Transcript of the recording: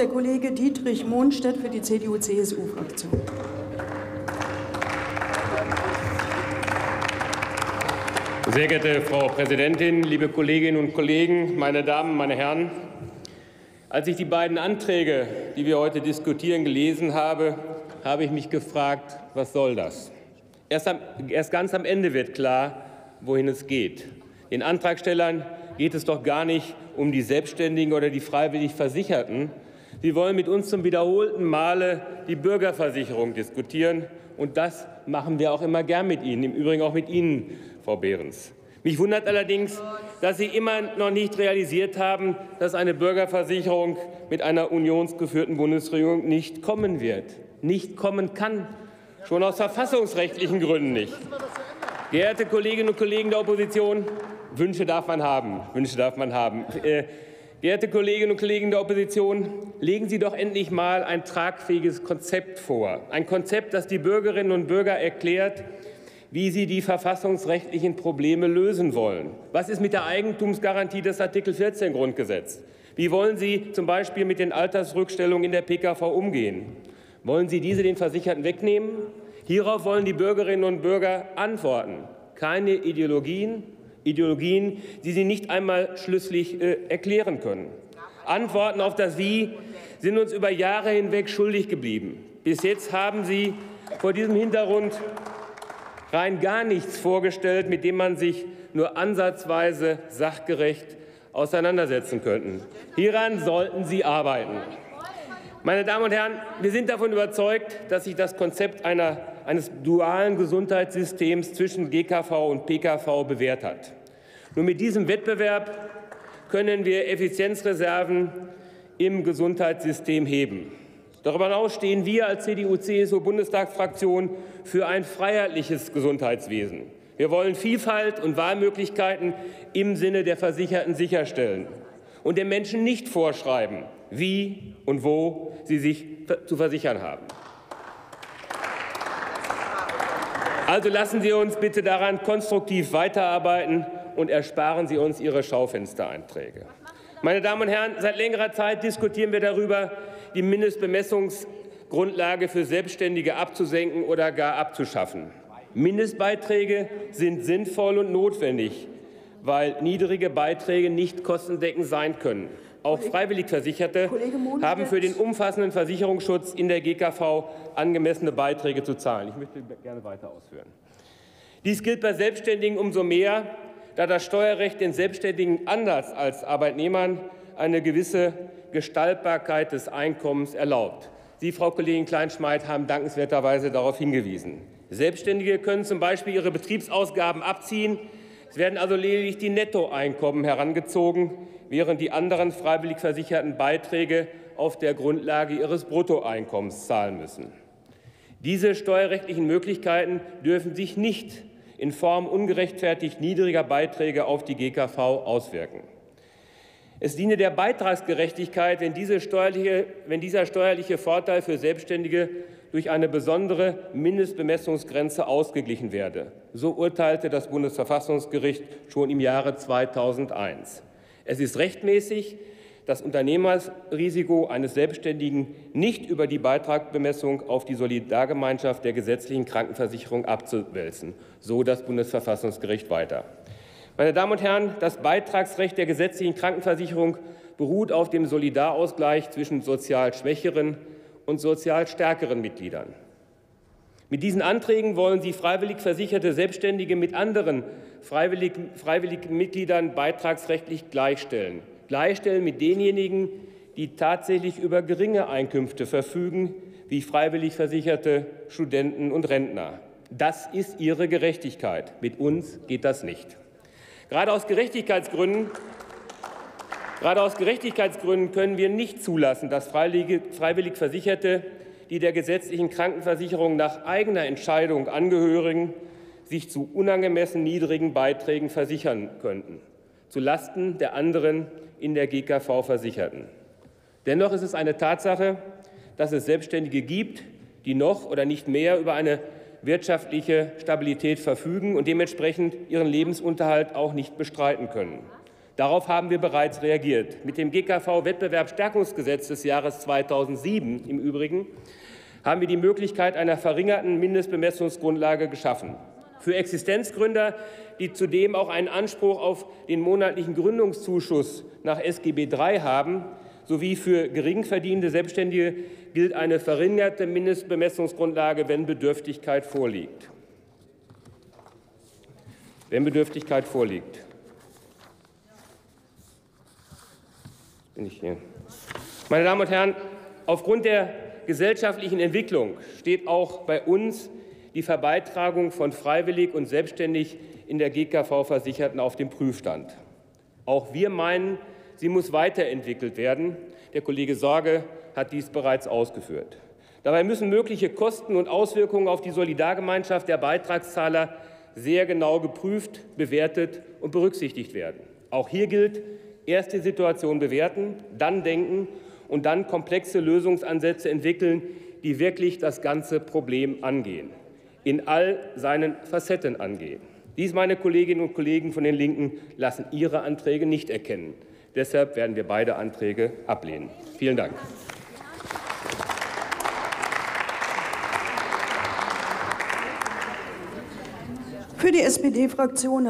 Der Kollege Dietrich Mohnstedt für die CDU-CSU-Fraktion. Sehr geehrte Frau Präsidentin, liebe Kolleginnen und Kollegen, meine Damen, meine Herren! Als ich die beiden Anträge, die wir heute diskutieren, gelesen habe, habe ich mich gefragt, was soll das? Erst, am, erst ganz am Ende wird klar, wohin es geht. Den Antragstellern geht es doch gar nicht um die Selbstständigen oder die freiwillig Versicherten. Sie wollen mit uns zum wiederholten Male die Bürgerversicherung diskutieren. Und das machen wir auch immer gern mit Ihnen, im Übrigen auch mit Ihnen, Frau Behrens. Mich wundert allerdings, dass Sie immer noch nicht realisiert haben, dass eine Bürgerversicherung mit einer unionsgeführten Bundesregierung nicht kommen wird, nicht kommen kann, schon aus verfassungsrechtlichen Gründen nicht. Geehrte Kolleginnen und Kollegen der Opposition, Wünsche darf man haben, Wünsche darf man haben. Äh, geehrte Kolleginnen und Kollegen der Opposition, legen Sie doch endlich mal ein tragfähiges Konzept vor, ein Konzept, das die Bürgerinnen und Bürger erklärt, wie sie die verfassungsrechtlichen Probleme lösen wollen. Was ist mit der Eigentumsgarantie des Artikel 14 Grundgesetz? Wie wollen Sie zum Beispiel mit den Altersrückstellungen in der PKV umgehen? Wollen Sie diese den Versicherten wegnehmen? Hierauf wollen die Bürgerinnen und Bürger antworten. Keine Ideologien, Ideologien, die Sie nicht einmal schlüssig äh, erklären können. Antworten auf das Wie sind uns über Jahre hinweg schuldig geblieben. Bis jetzt haben Sie vor diesem Hintergrund rein gar nichts vorgestellt, mit dem man sich nur ansatzweise sachgerecht auseinandersetzen könnte. Hieran sollten Sie arbeiten. Meine Damen und Herren, wir sind davon überzeugt, dass sich das Konzept einer, eines dualen Gesundheitssystems zwischen GKV und PKV bewährt hat. Nur mit diesem Wettbewerb können wir Effizienzreserven im Gesundheitssystem heben. Darüber hinaus stehen wir als CDU-CSU-Bundestagsfraktion für ein freiheitliches Gesundheitswesen. Wir wollen Vielfalt und Wahlmöglichkeiten im Sinne der Versicherten sicherstellen und den Menschen nicht vorschreiben, wie und wo sie sich zu versichern haben. Also lassen Sie uns bitte daran konstruktiv weiterarbeiten und ersparen Sie uns Ihre Schaufenstereinträge. Meine Damen und Herren, seit längerer Zeit diskutieren wir darüber, die Mindestbemessungsgrundlage für Selbstständige abzusenken oder gar abzuschaffen. Mindestbeiträge sind sinnvoll und notwendig, weil niedrige Beiträge nicht kostendeckend sein können. Auch Freiwilligversicherte haben für den umfassenden Versicherungsschutz in der GKV angemessene Beiträge zu zahlen. Ich möchte gerne weiter ausführen. Dies gilt bei Selbstständigen umso mehr, da das Steuerrecht den Selbstständigen anders als Arbeitnehmern eine gewisse Gestaltbarkeit des Einkommens erlaubt. Sie, Frau Kollegin Kleinschmeid, haben dankenswerterweise darauf hingewiesen. Selbstständige können zum Beispiel ihre Betriebsausgaben abziehen. Es werden also lediglich die Nettoeinkommen herangezogen, während die anderen freiwillig versicherten Beiträge auf der Grundlage ihres Bruttoeinkommens zahlen müssen. Diese steuerrechtlichen Möglichkeiten dürfen sich nicht in Form ungerechtfertigt niedriger Beiträge auf die GKV auswirken. Es diene der Beitragsgerechtigkeit, wenn, diese wenn dieser steuerliche Vorteil für Selbstständige durch eine besondere Mindestbemessungsgrenze ausgeglichen werde. So urteilte das Bundesverfassungsgericht schon im Jahre 2001. Es ist rechtmäßig, das Unternehmerrisiko eines Selbstständigen nicht über die Beitragsbemessung auf die Solidargemeinschaft der gesetzlichen Krankenversicherung abzuwälzen, so das Bundesverfassungsgericht weiter. Meine Damen und Herren, das Beitragsrecht der gesetzlichen Krankenversicherung beruht auf dem Solidarausgleich zwischen sozial schwächeren und sozial stärkeren Mitgliedern. Mit diesen Anträgen wollen Sie freiwillig versicherte Selbstständige mit anderen freiwilligen, freiwilligen Mitgliedern beitragsrechtlich gleichstellen gleichstellen mit denjenigen, die tatsächlich über geringe Einkünfte verfügen, wie freiwillig versicherte Studenten und Rentner. Das ist ihre Gerechtigkeit. Mit uns geht das nicht. Gerade aus Gerechtigkeitsgründen Gerade aus Gerechtigkeitsgründen können wir nicht zulassen, dass freiwillig Versicherte, die der gesetzlichen Krankenversicherung nach eigener Entscheidung angehörigen, sich zu unangemessen niedrigen Beiträgen versichern könnten, zu Lasten der anderen in der GKV Versicherten. Dennoch ist es eine Tatsache, dass es Selbstständige gibt, die noch oder nicht mehr über eine wirtschaftliche Stabilität verfügen und dementsprechend ihren Lebensunterhalt auch nicht bestreiten können. Darauf haben wir bereits reagiert. Mit dem GKV-Wettbewerbsstärkungsgesetz des Jahres 2007 im Übrigen haben wir die Möglichkeit einer verringerten Mindestbemessungsgrundlage geschaffen. Für Existenzgründer, die zudem auch einen Anspruch auf den monatlichen Gründungszuschuss nach SGB III haben, sowie für geringverdienende Selbstständige gilt eine verringerte Mindestbemessungsgrundlage, wenn Bedürftigkeit vorliegt. Wenn Bedürftigkeit vorliegt. Bin ich hier. Meine Damen und Herren, aufgrund der gesellschaftlichen Entwicklung steht auch bei uns die Verbeitragung von freiwillig und selbstständig in der GKV Versicherten auf dem Prüfstand. Auch wir meinen, sie muss weiterentwickelt werden. Der Kollege Sorge hat dies bereits ausgeführt. Dabei müssen mögliche Kosten und Auswirkungen auf die Solidargemeinschaft der Beitragszahler sehr genau geprüft, bewertet und berücksichtigt werden. Auch hier gilt, erst die Situation bewerten, dann denken und dann komplexe Lösungsansätze entwickeln, die wirklich das ganze Problem angehen in all seinen Facetten angehen. Dies, meine Kolleginnen und Kollegen von den Linken, lassen Ihre Anträge nicht erkennen. Deshalb werden wir beide Anträge ablehnen. Vielen Dank. Für die SPD-Fraktion